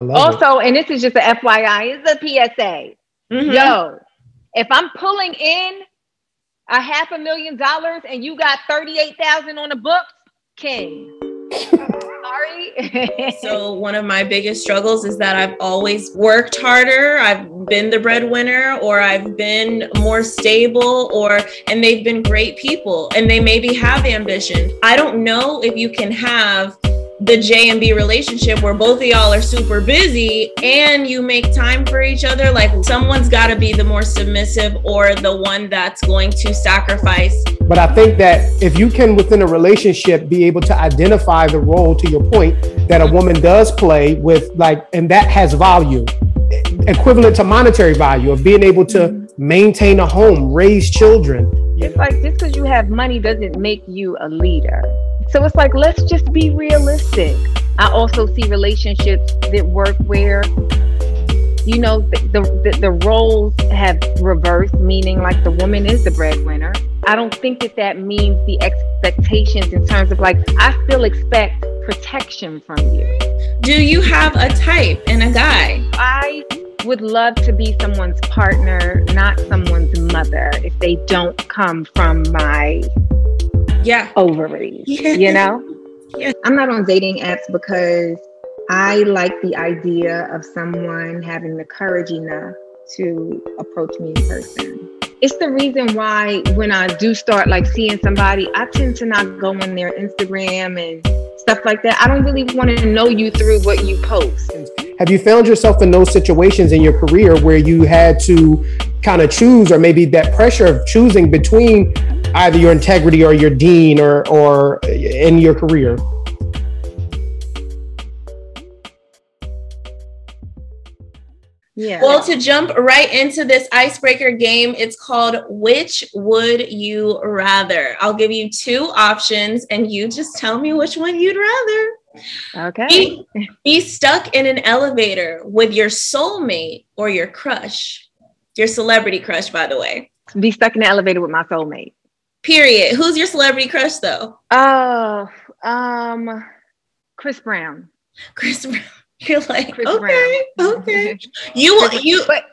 Also, it. and this is just a FYI, it's a PSA. Mm-hmm. Yo, if I'm pulling in a half a million dollars and you got 38,000 on the books, king. Sorry. so one of my biggest struggles is that I've always worked harder. I've been the breadwinner or I've been more stable or and they've been great people and they maybe have ambition. I don't know if you can have the J and B relationship where both of y'all are super busy and you make time for each other. Like someone's got to be the more submissive or the one that's going to sacrifice. But I think that if you can, within a relationship, be able to identify the role, to your point, that a woman does play with, like, and that has value, equivalent to monetary value of being able to maintain a home, raise children. It's like just because you have money doesn't make you a leader. So it's like, let's just be realistic. I also see relationships that work where, you know, the, the, the roles have reversed, meaning like the woman is the breadwinner. I don't think that that means the expectations in terms of like, I still expect protection from you. Do you have a type and a guy? I would love to be someone's partner, not someone's mother, if they don't come from my yeah ovaries yeah. you know yeah. i'm not on dating apps because i like the idea of someone having the courage enough to approach me in person it's the reason why when i do start like seeing somebody i tend to not go on their instagram and stuff like that i don't really want to know you through what you post have you found yourself in those situations in your career where you had to kind of choose or maybe that pressure of choosing between either your integrity or your deen or or in your career? Yeah. Well, to jump right into this icebreaker game, it's called Which Would You Rather? I'll give you two options and you just tell me which one you'd rather. Okay. Be, be stuck in an elevator with your soulmate or your crush. Your celebrity crush, by the way. Be stuck in an elevator with my soulmate. Period. Who's your celebrity crush though? Oh, um, Chris Brown. Chris Brown. You're like, Chris okay, Brown. okay. You, you. But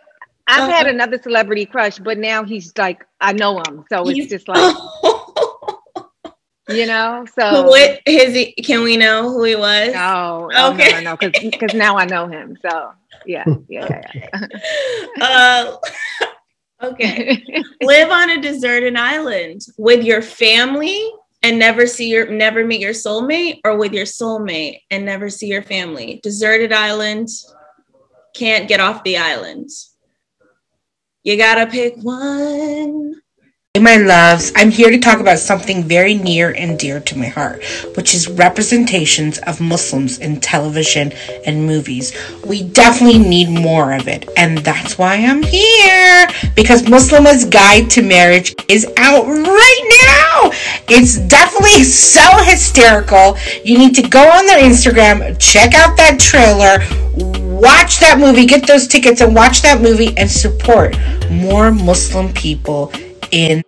I've uh, had another celebrity crush, but now he's like, I know him, so it's just like, you know. So what is he? Can we know who he was? No, okay, oh, no, no, because now I know him. So yeah, yeah, yeah. yeah. uh, Okay. Live on a deserted island with your family and never see your never meet your soulmate or with your soulmate and never see your family. Deserted island, can't get off the island. You got to pick one my loves, I'm here to talk about something very near and dear to my heart, which is representations of Muslims in television and movies. We definitely need more of it, and that's why I'm here because Muslima's Guide to Marriage is out right now. It's definitely so hysterical. You need to go on their Instagram, check out that trailer, watch that movie, get those tickets and watch that movie and support more Muslim people in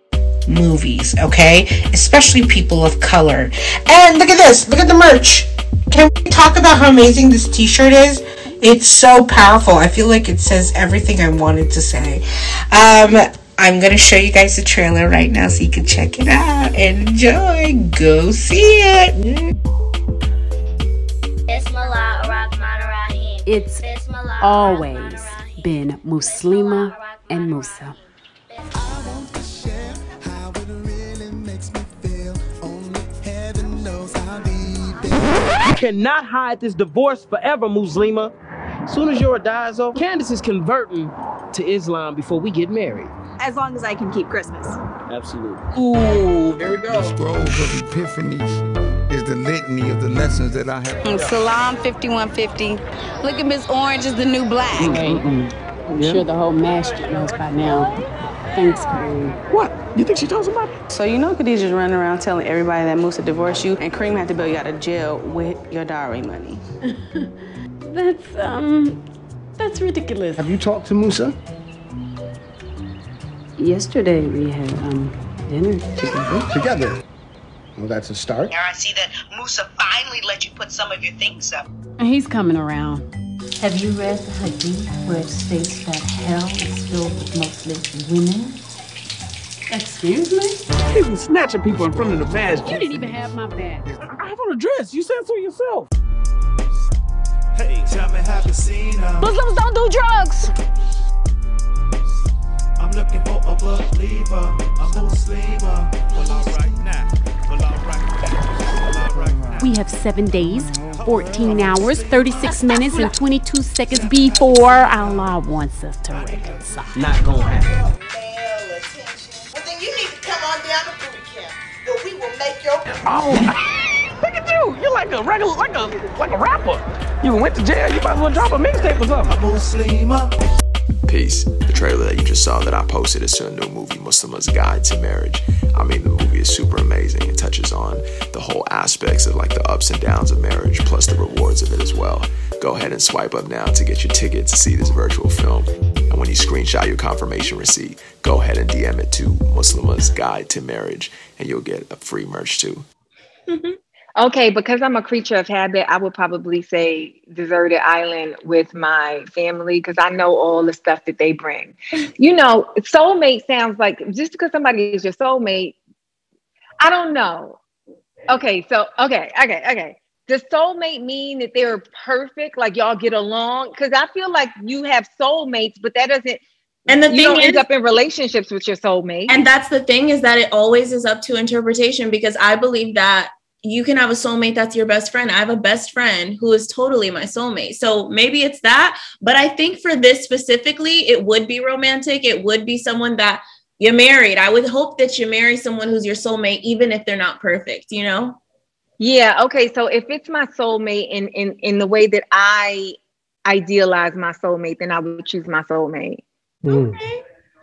movies, okay? Especially people of color. And look at this, look at the merch. Can we talk about how amazing this t shirt is? It's so powerful. I feel like it says everything I wanted to say. Um, I'm gonna show you guys the trailer right now so you can check it out. Enjoy. Go see it. It's always been Muslima and Musa. Cannot hide this divorce forever, Muslima. Soon as Yora dies off, Candace is converting to Islam before we get married. As long as I can keep Christmas. Absolutely. Ooh, here we go. The scroll of Epiphany is the litany of the lessons that I have. Mm, Salam 5150. Look at Miss Orange is the new black. Mm-mm. I'm sure the whole master knows by now. Thanks, Kareem. What? You think she told somebody? So you know Khadijah's running around telling everybody that Musa divorced you, and Kareem had to bail you out of jail with your dowry money. that's um, that's ridiculous. Have you talked to Musa? Yesterday we had um dinner together. Together. Well, that's a start. Now I see that Musa finally let you put some of your things up. He's coming around. Have you read the Hadith where it states that hell is filled with mostly women? Excuse me? He was snatching people in front of the masjid. You didn't even have my back. I have on a dress. You said so yourself. Hey, tell me, have you seen her? Muslims don't do drugs. I'm looking for a believer, a Muslima. Uh, well, alright now. We have seven days, 14 hours, 36 minutes, and 22 seconds before Allah wants us to reconcile. Not gonna happen. Well, then you need to come on down to boot camp, where we will make your. Oh, look at you! You're like a regular, like a like a rapper. You went to jail. You might as well drop a mixtape or something. Uh, Peace. The trailer that you just saw that I posted is to a new movie, Muslima's Guide to Marriage. I mean, the movie is super amazing. It touches on the whole aspects of like the ups and downs of marriage, plus the rewards of it as well. Go ahead and swipe up now to get your ticket to see this virtual film. And when you screenshot your confirmation receipt, go ahead and DM it to Muslima's Guide to Marriage, and you'll get a free merch too. Mm-hmm. Okay, because I'm a creature of habit, I would probably say deserted island with my family because I know all the stuff that they bring. You know, soulmate sounds like just because somebody is your soulmate, I don't know. Okay, so okay, okay, okay. Does soulmate mean that they're perfect, like y'all get along? Because I feel like you have soulmates, but that doesn't. And the you thing don't end up in relationships with your soulmate. And that's the thing is that it always is up to interpretation because I believe that you can have a soulmate that's your best friend. I have a best friend who is totally my soulmate. So maybe it's that. But I think for this specifically, it would be romantic. It would be someone that you're married. I would hope that you marry someone who's your soulmate, even if they're not perfect, you know? Yeah, okay. So if it's my soulmate in in in the way that I idealize my soulmate, then I would choose my soulmate. Mm.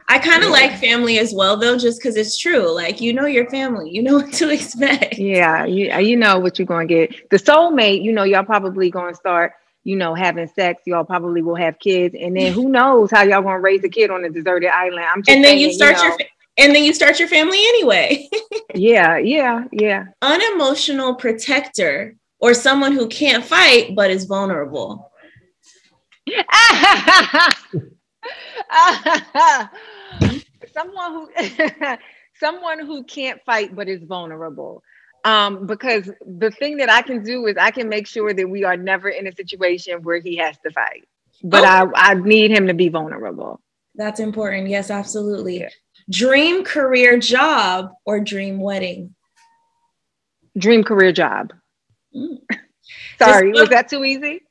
I kind of like family as well, though, just because it's true. Like, you know, your family, you know what to expect. Yeah, you uh, you know what you're going to get. The soulmate, you know, y'all probably going to start, you know, having sex. Y'all probably will have kids, and then who knows how y'all going to raise a kid on a deserted island? I'm just And then saying, you start know, your, fa- and then you start your family anyway. yeah, yeah, yeah. Unemotional protector or someone who can't fight but is vulnerable. someone who someone who can't fight but is vulnerable. Um because the thing that i can do is i can make sure that we are never in a situation where he has to fight. But i i need him to be vulnerable. That's important. Yes, absolutely. Dream career job or dream wedding? dream career job. Sorry was that too easy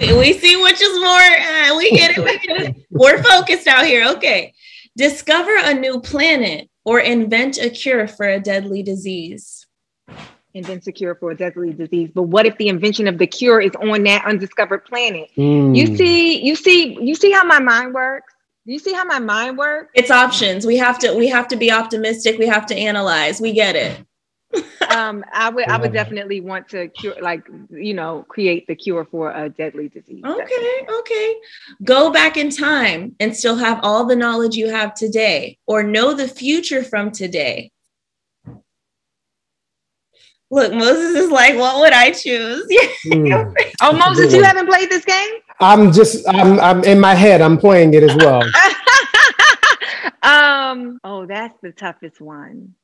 We, we see which is more, uh, we get it. We get it. We're focused out here. Okay. Discover a new planet or invent a cure for a deadly disease. invent a cure for a deadly disease but what if the invention of the cure is on that undiscovered planet Mm. you see you see you see how my mind works do you see how my mind works It's options. We have to we have to be optimistic. We have to analyze. We get it. Um i would i would definitely want to cure like you know create the cure for a deadly disease Okay, okay. Go back in time and still have all the knowledge you have today or know the future from today. Look, Moses is like, what would I choose? Mm. oh moses you haven't played this game I'm just I'm I'm in my head. I'm playing it as well. um oh that's the toughest one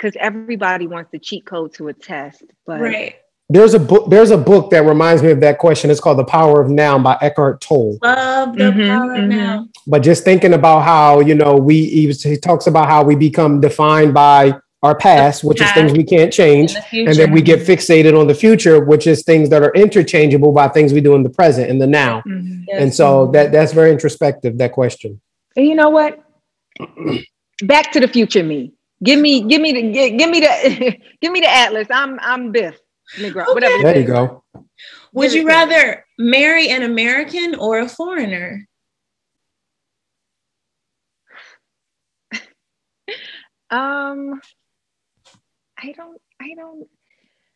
because everybody wants the cheat code to a test but Right. There's a book. There's a book that reminds me of that question. It's called The Power of Now by Eckhart Tolle. Love the mm-hmm, power mm-hmm. now. But just thinking about how you know we he, was, he talks about how we become defined by our past, which is things we can't change, And the and then we get fixated on the future, which is things that are interchangeable by things we do in the present in the now. Mm-hmm. And so that that's very introspective. That question. And you know what? Back to the future me. Give me, give me the, give, give me the, give me the atlas. I'm, I'm Biff. Negro, whatever. There you go. Would you rather marry an American or a foreigner? Um, I don't, I don't.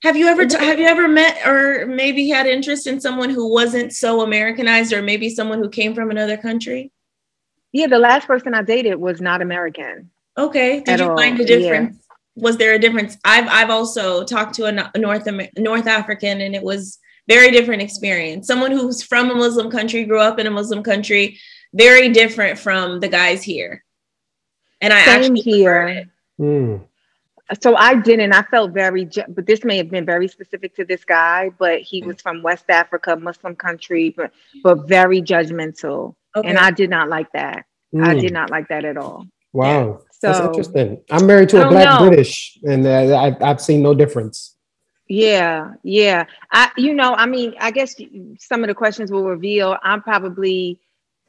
Have you ever t- have you ever met or maybe had interest in someone who wasn't so Americanized or maybe someone who came from another country? Yeah, the last person I dated was not American. Okay. Did you all, find a yeah. difference? Was there a difference? I've I've also talked to a, North Amer- North African and it was very different experience. Someone who's from a Muslim country, grew up in a Muslim country, very different from the guys here. And I Same actually here. Mm. So I didn't. I felt very, but this may have been very specific to this guy. But he was from West Africa, Muslim country, but but very judgmental, Okay. and I did not like that. I Mm. did not like that at all. Wow, that's interesting. I'm married to a black know. British, and uh, I, I've seen no difference. Yeah, yeah. I, you know, I mean, I guess some of the questions will reveal. I'm probably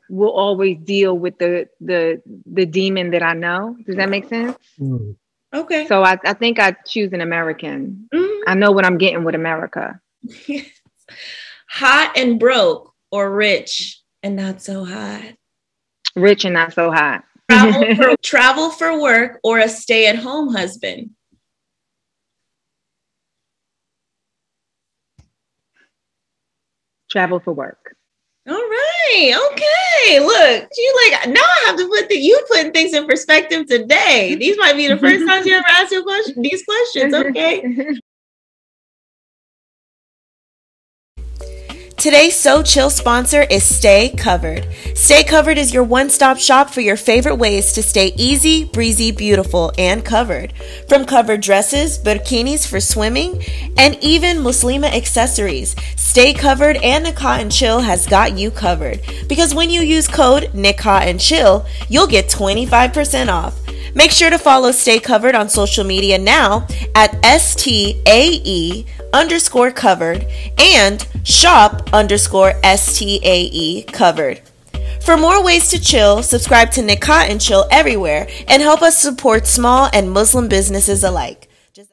will always deal with the the the demon that I know. Does that make sense? Mm. Okay. So I, I think I choose an American. I know what I'm getting with America. hot and broke or rich and not so hot. Rich and not so hot. Travel for, travel for work or a stay at home husband. Travel for work. All right. Okay. Look, you like now I have to put the you putting things in perspective today. These might be the first times you ever asked your question, these questions. Okay. Today's So Chill sponsor is Stay Covered. Stay Covered is your one stop shop for your favorite ways to stay easy, breezy, beautiful, and covered. From covered dresses, bikinis for swimming, and even Muslima accessories, Stay Covered and Nikah and Chill has got you covered. Because when you use code Nikah and Chill, you'll get 25% off. Make sure to follow Stay Covered on social media now at STAE underscore covered and shop underscore STAE covered. For more ways to chill, subscribe to Nikah and Chill everywhere and help us support small and Muslim businesses alike. Just-